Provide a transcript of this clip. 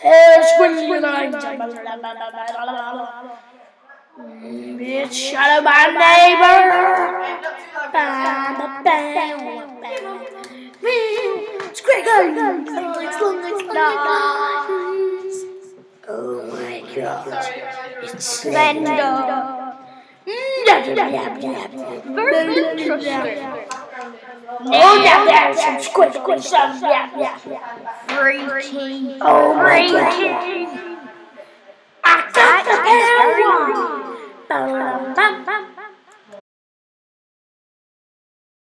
Hey. Bitch, shut up, my neighbor. Oh my god. It's Slender. Interesting. Oh, now there's some squish, squish, some, yeah, yeah. Freaky. Oh my god.